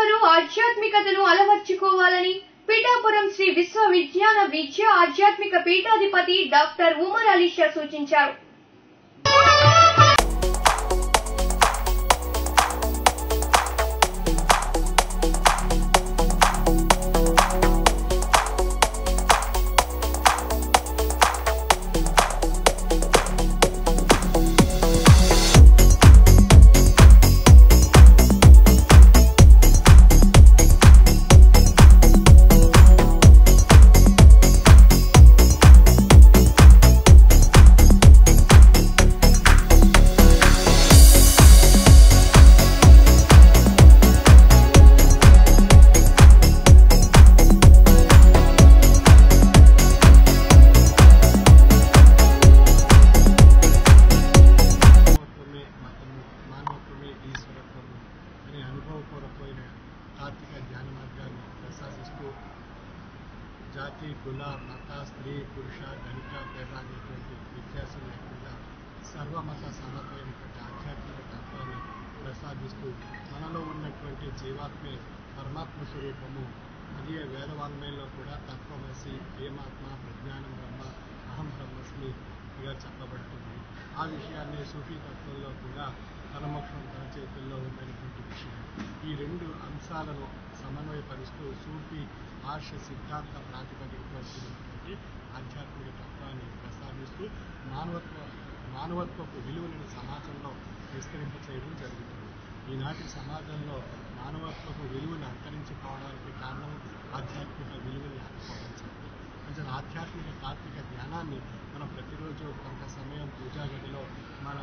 ఒక్కరూ ఆధ్యాత్మికతను అలవర్చుకోవాలని పిఠాపురం శ్రీ విశ్వవిజ్ఞాన విద్య ఆధ్యాత్మిక పీఠాధిపతి డాక్టర్ ఉమర్ అలీషా సూచించారు. అనుభవపూర్వకమైన తాత్విక జ్ఞాన మార్గాన్ని ప్రసాదిస్తూ జాతి కుల మత స్త్రీ పురుష ధనిక పేద అనేటువంటి వ్యత్యాసం లేకుండా సర్వమత సమత్వమైనటువంటి ఆధ్యాత్మిక తత్వాన్ని ప్రసాదిస్తూ మనలో ఉన్నటువంటి జీవాత్మే పరమాత్మ స్వరూపము. అదే వేదవాంగ్మయంలో కూడా తత్వమసి ఏమాత్మ ప్రజ్ఞానం బ్రహ్మ అహం బ్రహ్మస్మిగా చెప్పబడుతుంది. ఆ విషయాన్ని సూఫీ తత్వంలో కూడా పరమోక్షం చేతుల్లో ఉన్నటువంటి విషయం. ఈ రెండు అంశాలను సమన్వయపరుస్తూ సూఫీ ఆర్ష సిద్ధాంత ప్రాతిపదికతో కూడినటువంటి ఆధ్యాత్మిక తత్వాన్ని ప్రసాదిస్తూ మానవత్వ మానవత్వపు విలువలను సమాజంలో విస్తరింప చేయడం జరుగుతుంది. ఈనాటి సమాజంలో మానవత్వపు విలువలు అంతరించిపోవడానికి కారణం ఆధ్యాత్మిక విలువలు లేకపోవడం అంటే ఆధ్యాత్మిక తాత్విక జ్ఞానాన్ని మనం ప్రతిరోజు కొంత సమయం పూజా గదిలో మన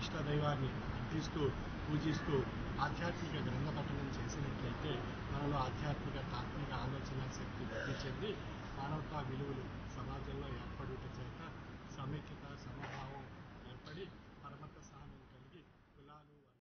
ఇష్ట దైవాన్ని అర్థిస్తూ పూజిస్తూ ఆధ్యాత్మిక గ్రంథ పఠనం చేసినట్లయితే మనలో ఆధ్యాత్మిక తాత్విక ఆలోచన శక్తి వృద్ధి చెంది మానవతా విలువలు సమాజంలో ఏర్పడుట చేత సమైక్యత